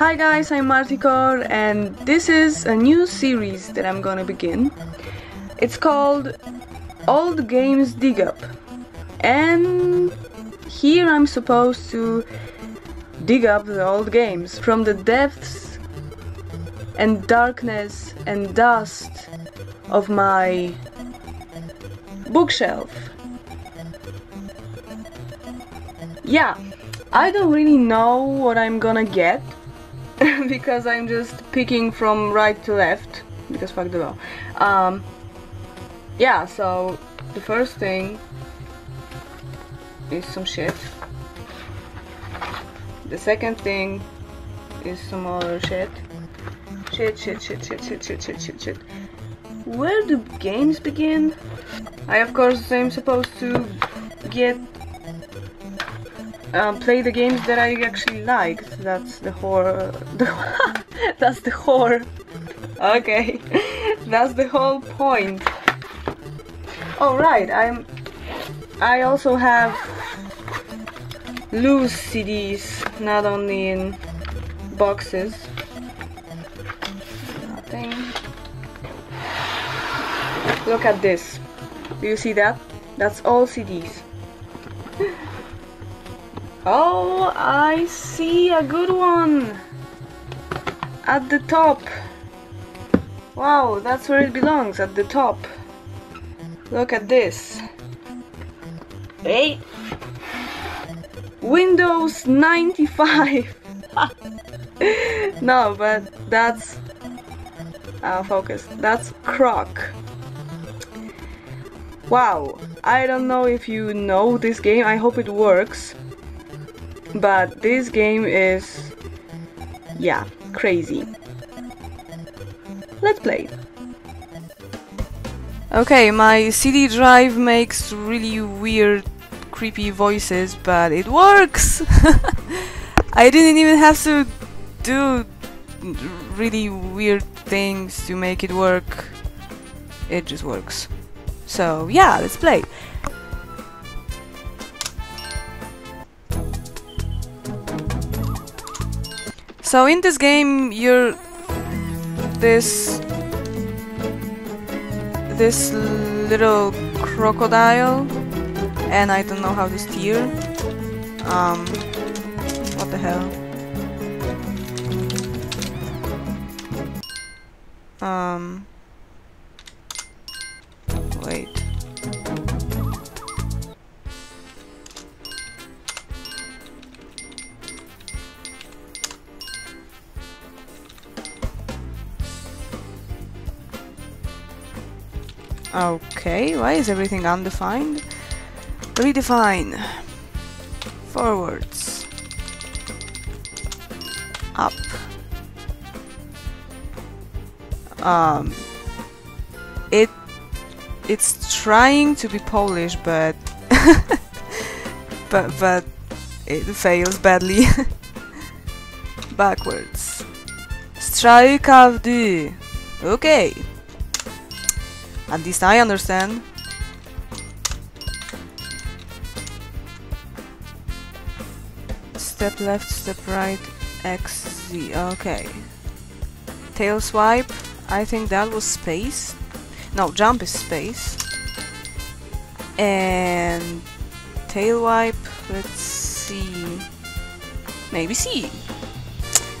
Hi guys, I'm Marticore and this is a new series that I'm gonna begin. It's called Old Games Dig Up. And here I'm supposed to dig up the old games from the depths and darkness and dust of my bookshelf. Yeah, I don't really know what I'm gonna get because I'm just picking from right to left because fuck the law. Um, yeah, so the first thing is some shit. The second thing is some other shit. Shit, shit, shit, shit, shit, shit, shit, shit, shit. Where do games begin? I of course am supposed to get um, play the games that I actually liked. That's the whole. The, that's the whole. Okay, that's the whole point. Oh right, I'm. I also have loose CDs, not only in boxes. Nothing. Look at this. Do you see that? That's all CDs. Oh, I see a good one at the top. Wow, that's where it belongs, at the top. Look at this. Hey! Windows 95! no, but that's... Uh, focus. That's Croc. Wow, I don't know if you know this game, I hope it works but this game is yeah crazy. Let's play. Okay my CD drive makes really weird creepy voices but it works! I didn't even have to do really weird things to make it work. It just works. So yeah let's play So in this game, you're this this little crocodile, and I don't know how to steer. Um, what the hell? Um, Okay, why is everything undefined? Redefine. Forwards. Up. Um, it it's trying to be Polish, but but but it fails badly. Backwards. Strajka w. Okay. At least I understand. Step left, step right, X, Z. Okay. Tail swipe. I think that was space. No, jump is space. And tail wipe. Let's see. Maybe C.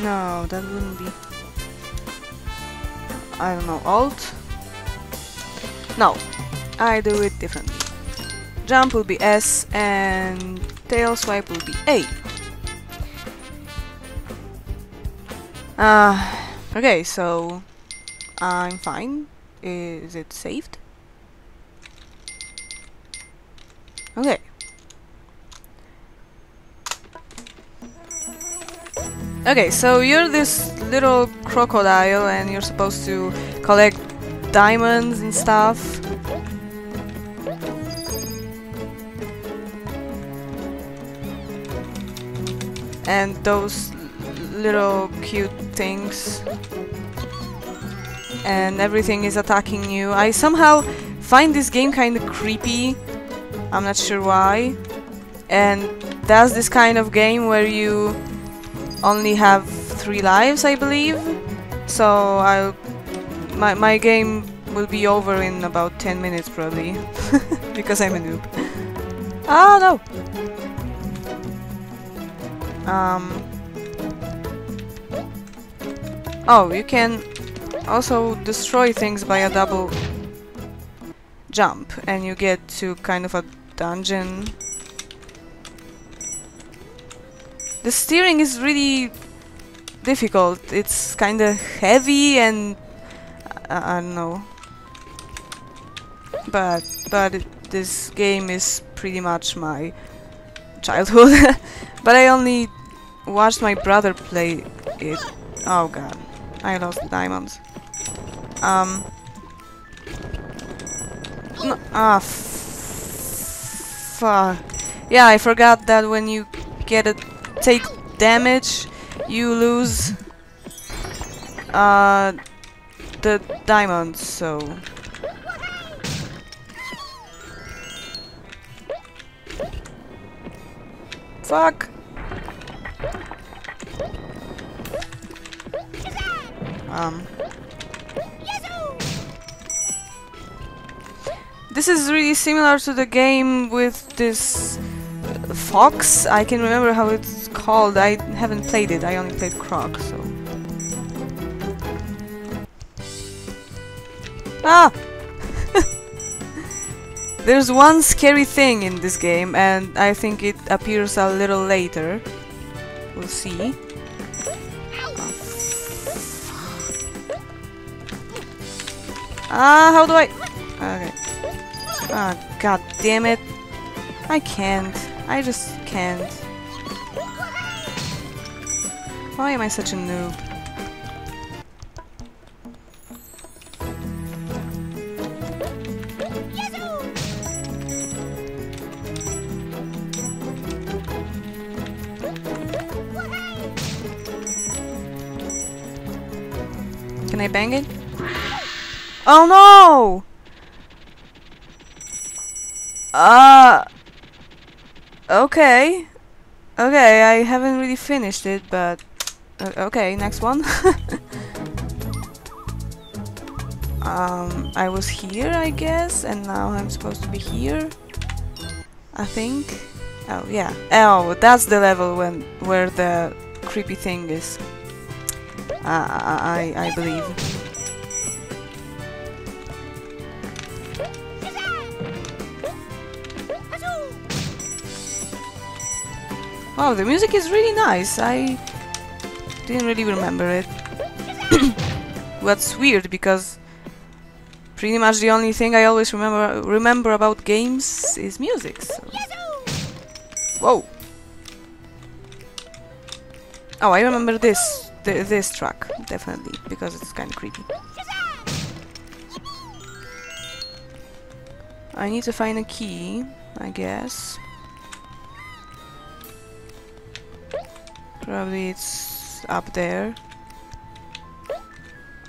No, that wouldn't be. I don't know. Alt. No, I do it differently. Jump will be S and tail swipe will be A. Uh, okay, so I'm fine. Is it saved? Okay. Okay, so you're this little crocodile and you're supposed to collect diamonds and stuff. And those little cute things. And everything is attacking you. I somehow find this game kind of creepy. I'm not sure why. And that's this kind of game where you only have three lives, I believe. So I'll my my game will be over in about 10 minutes probably because I'm a noob. Oh no. Um. Oh, you can also destroy things by a double jump and you get to kind of a dungeon. The steering is really difficult. It's kind of heavy and I don't know. But but it, this game is pretty much my childhood. but I only watched my brother play it. Oh god, I lost the diamonds. Um. No, ah, fuck. Yeah, I forgot that when you get a take damage, you lose uh, the diamonds. So. Fuck. Um. This is really similar to the game with this fox. I can remember how it's called. I haven't played it. I only played Croc, so. Ah! There's one scary thing in this game, and I think it appears a little later. We'll see. Ah, how do I... Okay. Ah, god damn it. I can't. I just can't. Why am I such a noob? Can I bang it? Oh no! Uh, okay. Okay, I haven't really finished it, but uh, okay, next one. um, I was here, I guess, and now I'm supposed to be here. I think. Oh yeah. Oh, that's the level when where the creepy thing is. I I believe. Oh, the music is really nice. I didn't really remember it. What's weird because pretty much the only thing I always remember remember about games is music. So. Whoa. Oh, I remember this th this track definitely because it's kind of creepy. I need to find a key, I guess. Probably it's up there.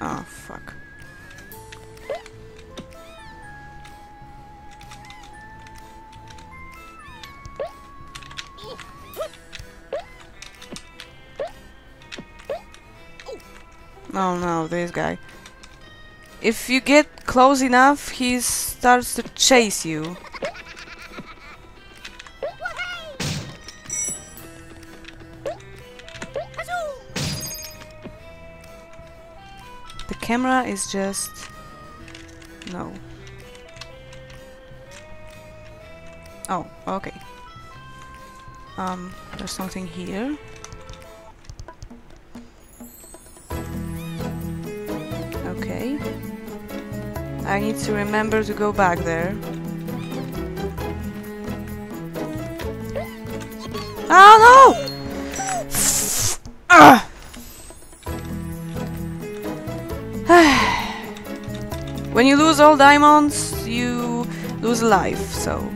Oh, fuck. Oh no, this guy. If you get close enough, he starts to chase you. The camera is just... no. Oh, okay. Um, there's something here. I need to remember to go back there. Oh no! Ah! when you lose all diamonds, you lose life, so...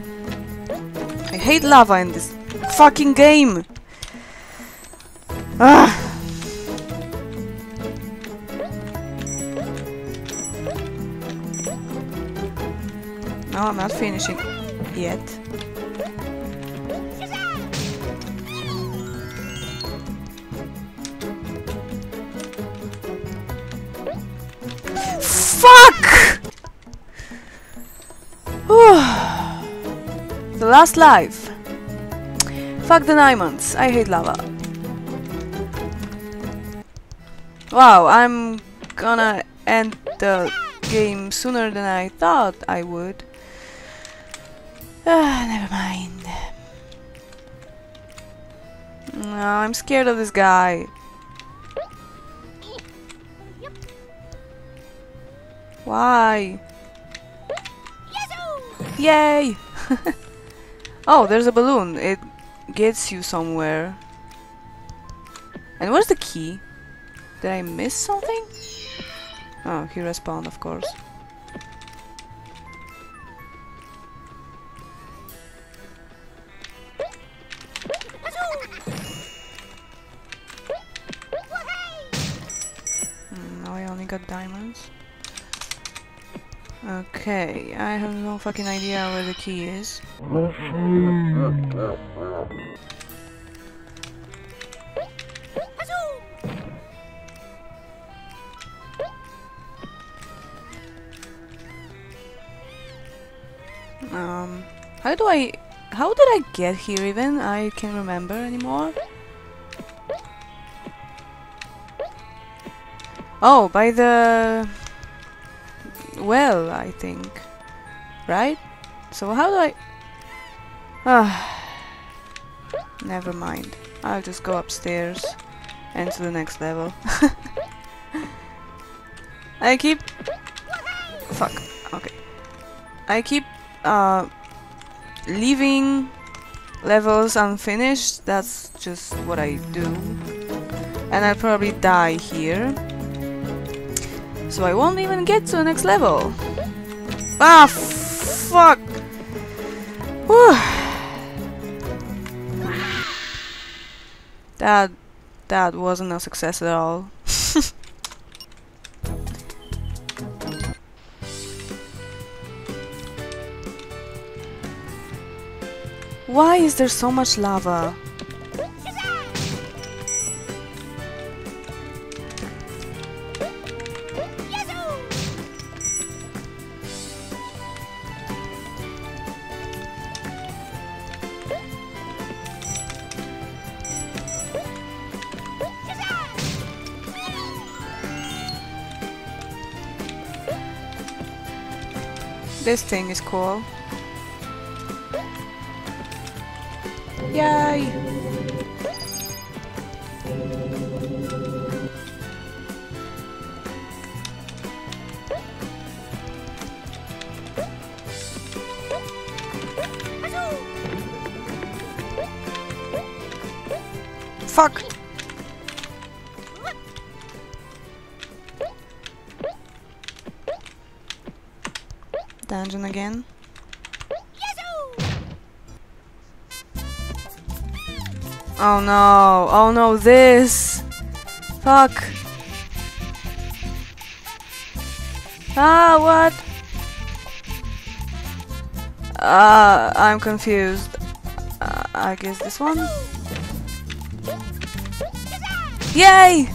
I hate lava in this fucking game! not finishing yet. Fuck! the last life. Fuck the diamonds. I hate lava. Wow, I'm gonna end the game sooner than I thought I would. Ah, never mind. No, I'm scared of this guy. Why? Yay! oh, there's a balloon. It gets you somewhere. And where's the key? Did I miss something? Oh, he respawned, of course. Got diamonds. Okay, I have no fucking idea where the key is. Um, how do I... How did I get here even? I can't remember anymore. Oh, by the... Well, I think. Right? So how do I... Ah... Never mind. I'll just go upstairs and to the next level. I keep... Fuck. Okay. I keep uh, leaving levels unfinished. That's just what I do. And I'll probably die here. So I won't even get to the next level. Ah, fuck! Whew. That, that wasn't a success at all. Why is there so much lava? This thing is cool. Yay! Oh no, oh no, this! Fuck! Ah, what? Ah, uh, I'm confused. Uh, I guess this one? Yay!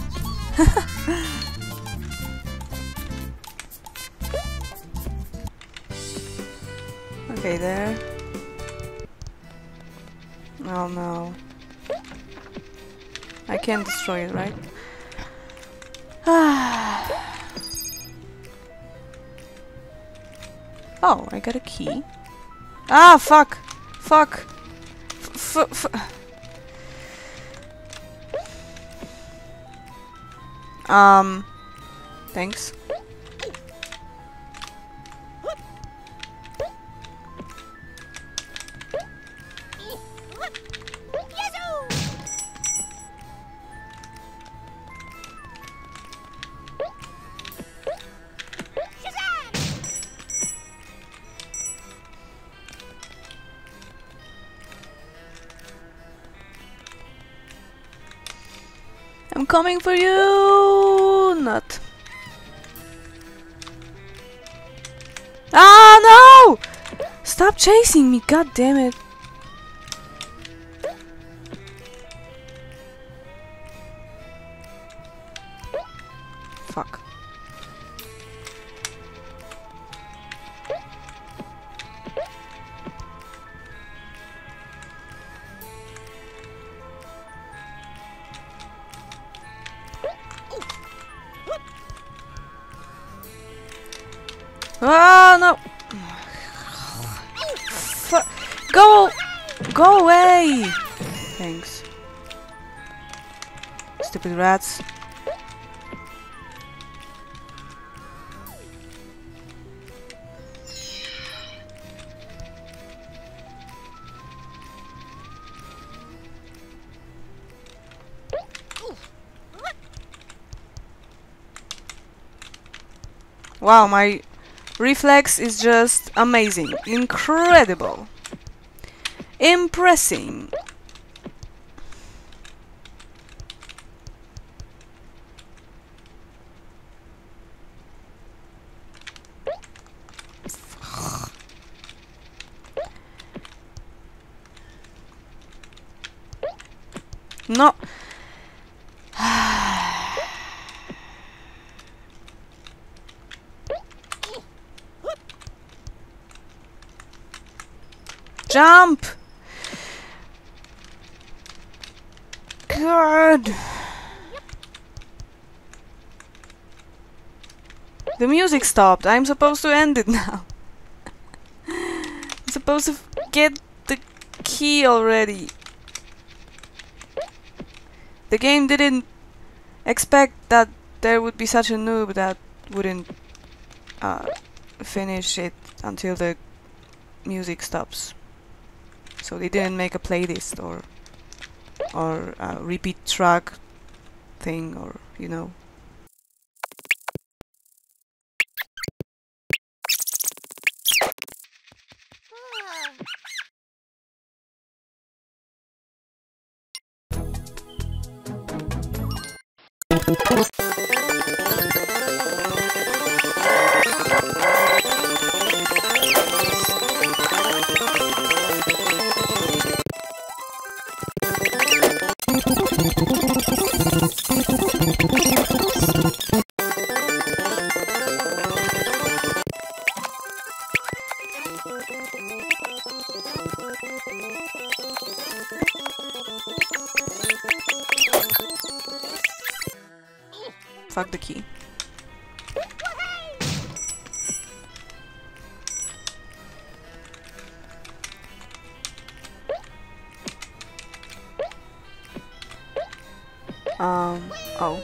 okay, there. Oh no. I can't destroy it, right? oh, I got a key. Ah, fuck! Fuck! F f um, thanks. Coming for you! Not. Ah, no! Stop chasing me, god damn it. Ah, no! Go! Go away! Thanks. Stupid rats. Wow, my reflex is just amazing. Incredible. Impressing. No. Jump! God! The music stopped. I'm supposed to end it now. I'm supposed to get the key already. The game didn't expect that there would be such a noob that wouldn't uh, finish it until the music stops. So they didn't make a playlist or or a repeat track thing or you know. Fuck the key. Um, oh.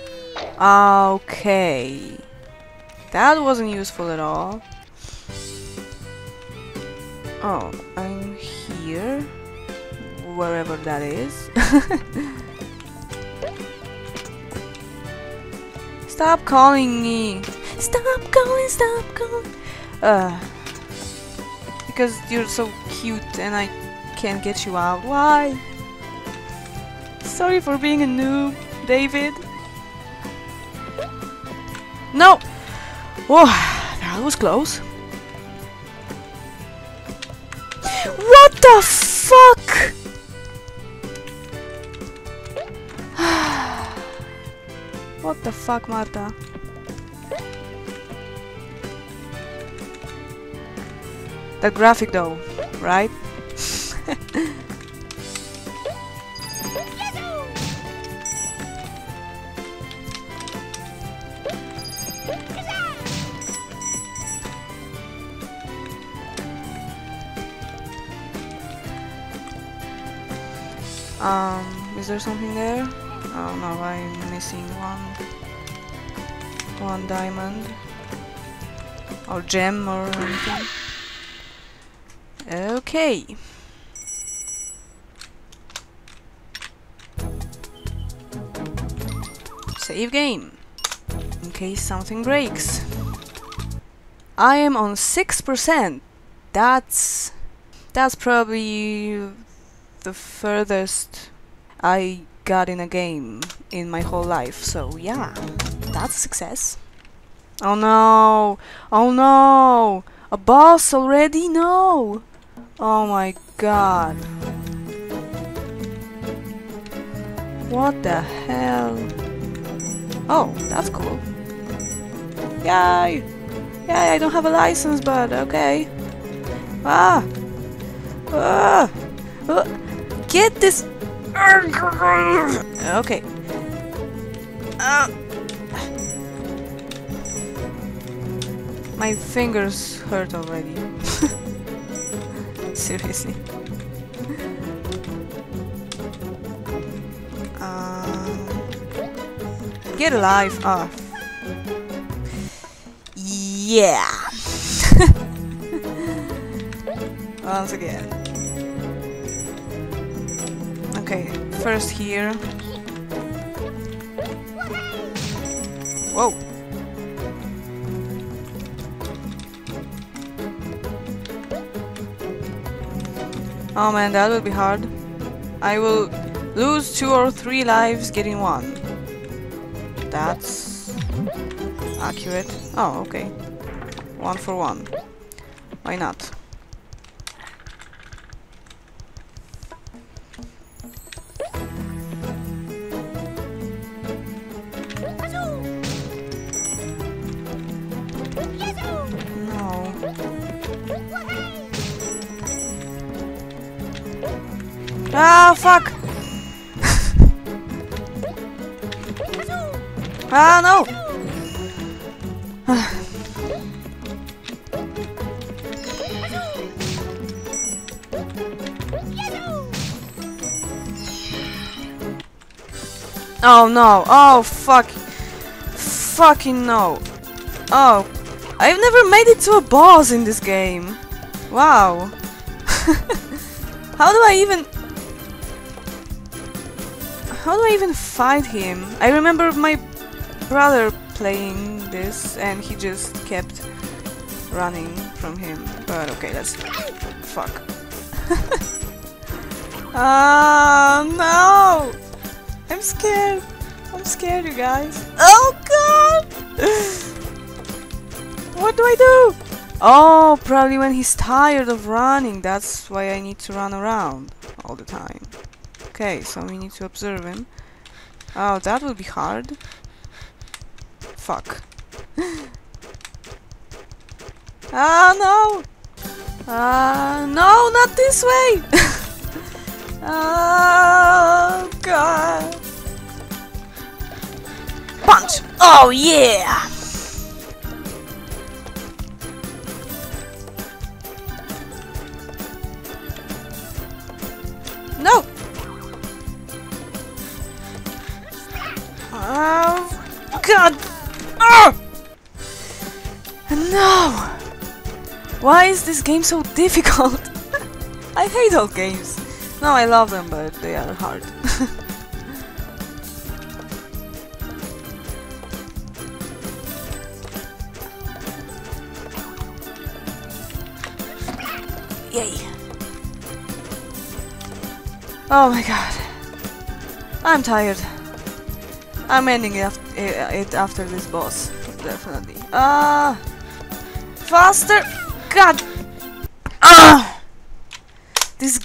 Okay. That wasn't useful at all. Oh, I'm here. Wherever that is. Stop calling me! Stop calling, stop calling! Uh, because you're so cute and I can't get you out. Why? Sorry for being a noob, David. No! Oh, that was close. What the fuck? The fuck, Marta? The graphic though, right? Um, is there something there? Oh no, I'm missing one. One diamond. Or gem or anything. Okay. Save game. In case something breaks. I am on 6%. That's... That's probably the furthest I got in a game in my whole life. So yeah, that's a success. Oh no! Oh no! A boss already? No! Oh my god. What the hell? Oh, that's cool. Yay! Yay, I don't have a license, but okay. Ah! Ah! Uh, get this! Okay. Uh. My fingers hurt already. Seriously. Um, get alive. Ah. Yeah. Once again. Okay, first here. Whoa. Oh man, that will be hard. I will lose two or three lives getting one. That's accurate. Oh, okay. One for one. Why not? Fuck! ah, no! oh no! Oh fuck! Fucking no! Oh, I've never made it to a boss in this game. Wow. How do I even... How do I even fight him? I remember my brother playing this and he just kept running from him. But okay, let's... Fuck. Ah, no! I'm scared. I'm scared, you guys. Oh god! What do I do? Oh, probably when he's tired of running. That's why I need to run around all the time. Okay, so we need to observe him. Oh, that will be hard. Fuck. ah, no! Ah, no, not this way! oh, God. Punch! Oh, yeah! No! Oh, God! Oh! No! Why is this game so difficult? I hate all games. No, I love them, but they are hard. Yay! Oh my god. I'm tired. I'm ending it, after this boss. Definitely. Ah! faster! God! Ah! This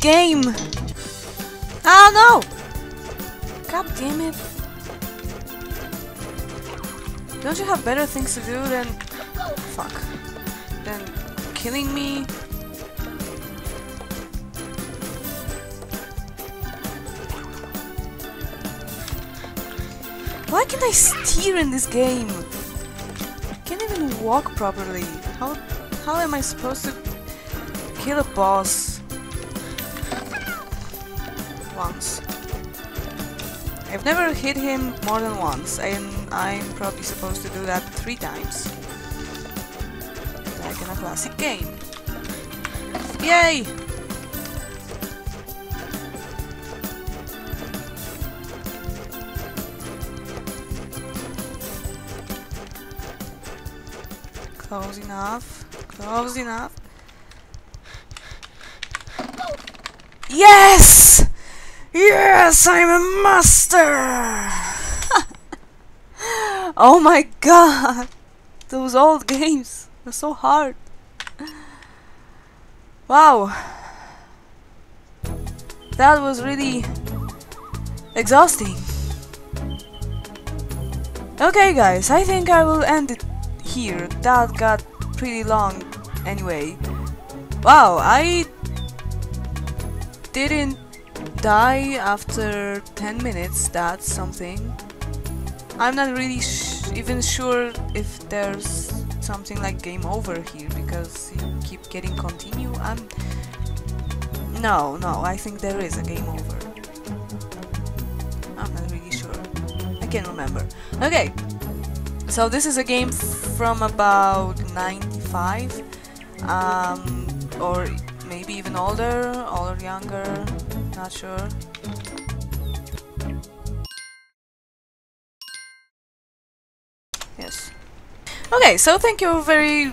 game! Ah no! God damn it! Don't you have better things to do than... Fuck. Than killing me? Why can't I steer in this game? I can't even walk properly. How how am I supposed to kill a boss once? I've never hit him more than once, and I'm probably supposed to do that three times. Like in a classic game. Yay! Close enough. Close enough. Yes! Yes, I'm a master! oh my god! Those old games are so hard. Wow. That was really exhausting. Okay guys, I think I will end it here. That got pretty long anyway. Wow, I didn't die after 10 minutes. That's something. I'm not really even sure if there's something like game over here because you keep getting continue. I'm no, no. I think there is a game over. I'm not really sure. I can't remember. Okay, so this is a game from about 95, um, or maybe even older, or younger. Not sure. Yes. Okay, so thank you very...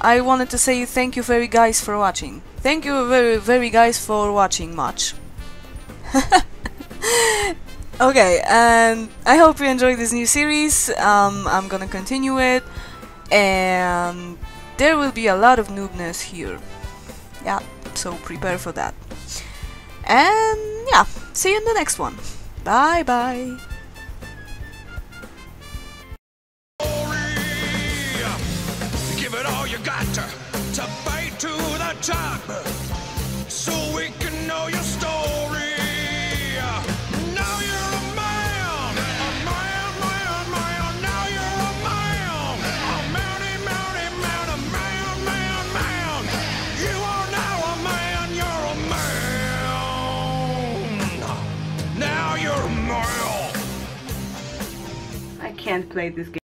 I wanted to say thank you very guys for watching. Thank you very very guys for watching much. okay, and I hope you enjoyed this new series. Um, I'm gonna continue it, and there will be a lot of noobness here. Yeah, so prepare for that. And yeah, see you in the next one. Bye bye. Can't play this game.